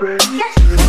Yes.